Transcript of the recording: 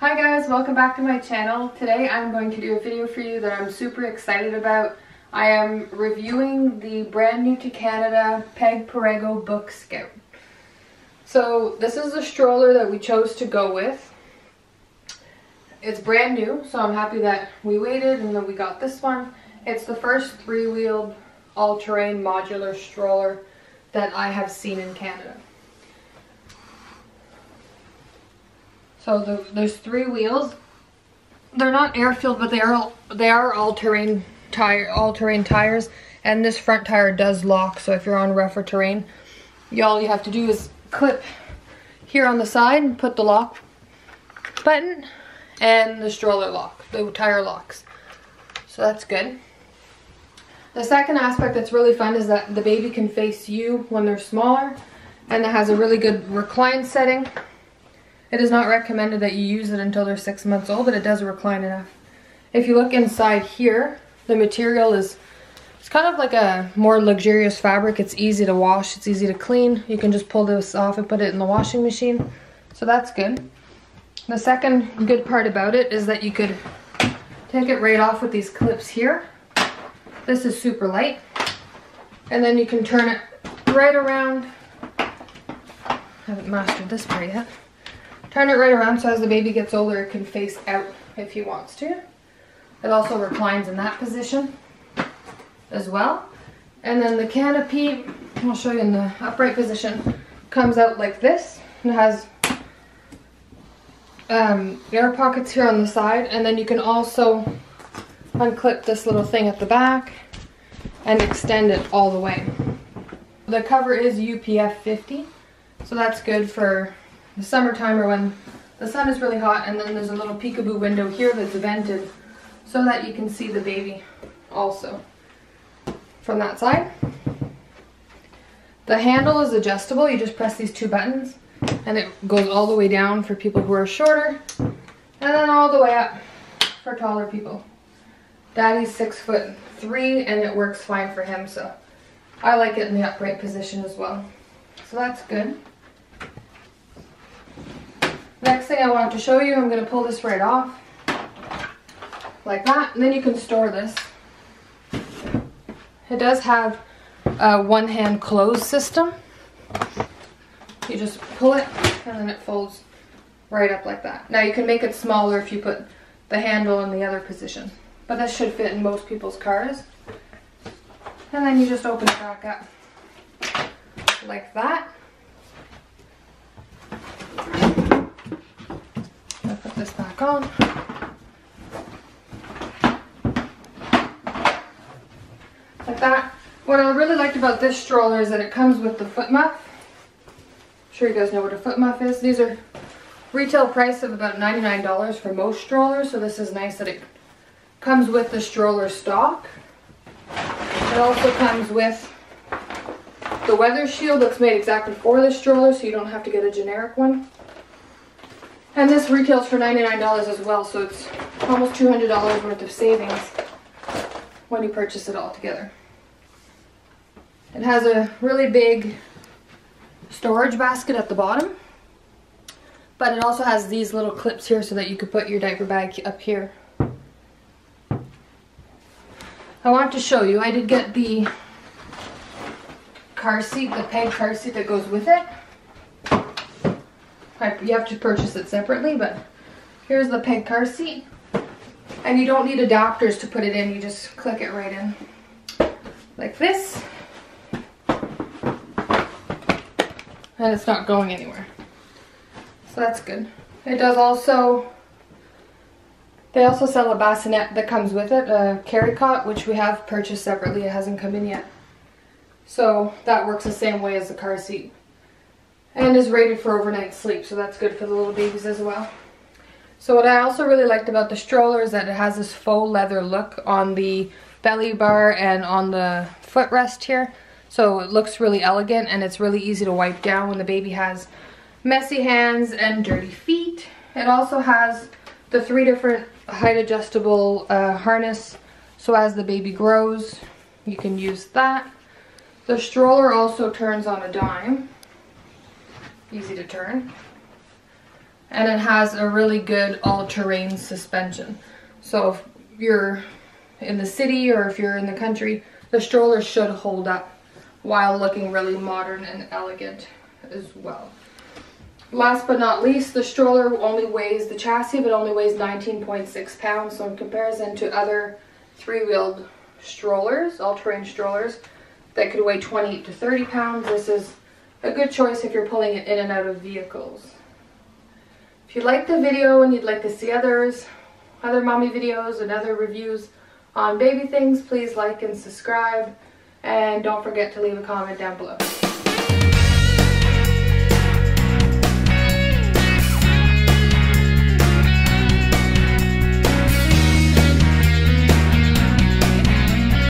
Hi guys, welcome back to my channel. Today I'm going to do a video for you that I'm super excited about. I am reviewing the brand new to Canada Peg Perego Book Scout. So this is the stroller that we chose to go with. It's brand new, so I'm happy that we waited and then we got this one. It's the first three-wheeled all-terrain modular stroller that I have seen in Canada. So the, there's three wheels. They're not air-filled, but they are they are all-terrain tire all-terrain tires, and this front tire does lock. So if you're on rougher terrain, you, all you have to do is clip here on the side and put the lock button, and the stroller lock, the tire locks. So that's good. The second aspect that's really fun is that the baby can face you when they're smaller, and it has a really good recline setting. It is not recommended that you use it until they're six months old, but it does recline enough. If you look inside here, the material is it's kind of like a more luxurious fabric. It's easy to wash, it's easy to clean. You can just pull this off and put it in the washing machine. So that's good. The second good part about it is that you could take it right off with these clips here. This is super light. And then you can turn it right around. I haven't mastered this part yet. Turn it right around so as the baby gets older it can face out if he wants to. It also reclines in that position as well. And then the canopy, I'll show you in the upright position, comes out like this. It has um, air pockets here on the side and then you can also unclip this little thing at the back and extend it all the way. The cover is UPF 50 so that's good for the summertime or when the sun is really hot and then there's a little peekaboo window here that's vented so that you can see the baby also from that side. The handle is adjustable. You just press these two buttons and it goes all the way down for people who are shorter and then all the way up for taller people. Daddy's six foot three and it works fine for him so I like it in the upright position as well. So that's good. Next thing I wanted to show you, I'm going to pull this right off. Like that. And then you can store this. It does have a one-hand close system. You just pull it and then it folds right up like that. Now you can make it smaller if you put the handle in the other position. But this should fit in most people's cars. And then you just open it back up like that. Like that. What I really liked about this stroller is that it comes with the foot muff. I'm sure you guys know what a foot muff is. These are retail price of about $99 for most strollers, so this is nice that it comes with the stroller stock. It also comes with the weather shield that's made exactly for this stroller, so you don't have to get a generic one. And this retails for $99 as well, so it's almost $200 worth of savings when you purchase it all together. It has a really big storage basket at the bottom, but it also has these little clips here so that you could put your diaper bag up here. I want to show you, I did get the car seat, the peg car seat that goes with it you have to purchase it separately, but here's the peg car seat. And you don't need adapters to put it in, you just click it right in. Like this. And it's not going anywhere. So that's good. It does also, they also sell a bassinet that comes with it, a carry cot, which we have purchased separately. It hasn't come in yet. So that works the same way as the car seat and is rated for overnight sleep so that's good for the little babies as well. So what I also really liked about the stroller is that it has this faux leather look on the belly bar and on the footrest here. So it looks really elegant and it's really easy to wipe down when the baby has messy hands and dirty feet. It also has the three different height adjustable uh, harness so as the baby grows you can use that. The stroller also turns on a dime easy to turn. and it has a really good all-terrain suspension. So if you're in the city or if you're in the country, the stroller should hold up while looking really modern and elegant as well. Last but not least, the stroller only weighs, the chassis but only weighs 19.6 pounds. So in comparison to other three-wheeled strollers, all-terrain strollers, that could weigh 20 to 30 pounds, this is a good choice if you're pulling it in and out of vehicles. If you like the video and you'd like to see others, other mommy videos and other reviews on baby things, please like and subscribe. And don't forget to leave a comment down below.